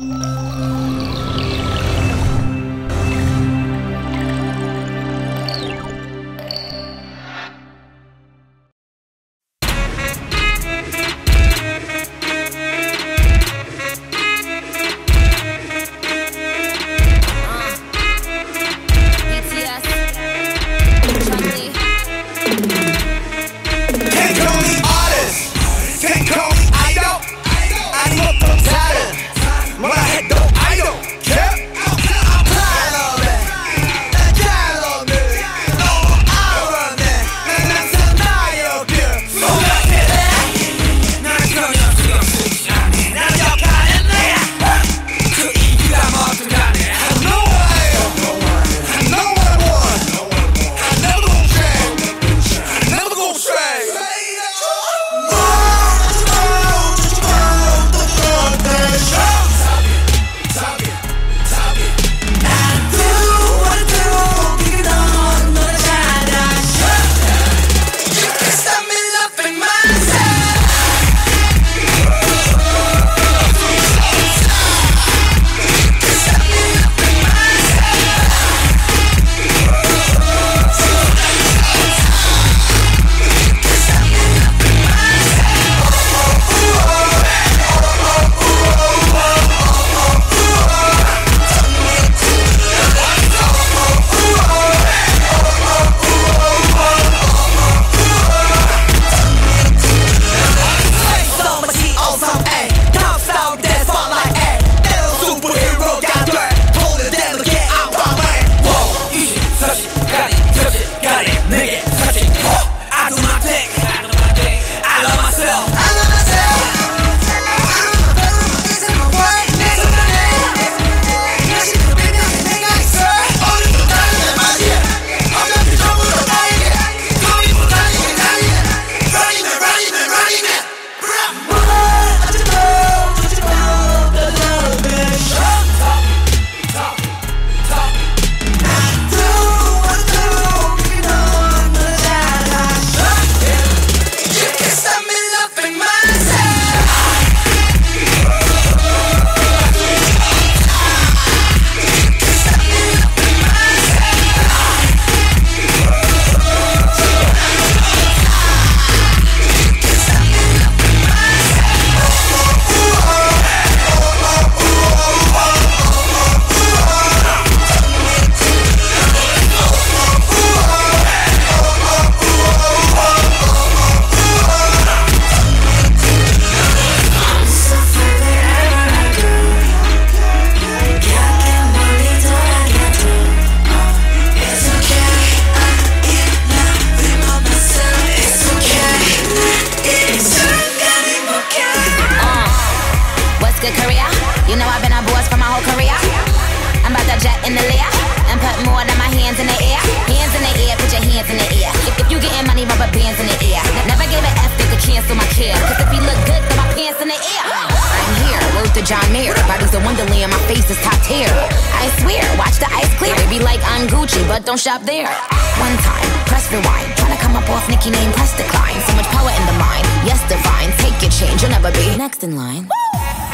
Música John Mayer. Body's a wonderland, my face is top tier. I swear, watch the ice clear. It be like on Gucci, but don't shop there. One time, press rewind. Tryna come up off Nicki name, press decline. So much power in the mind. Yes, divine. Take your change, you'll never be next in line. Woo!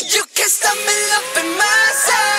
You can't stop me loving myself.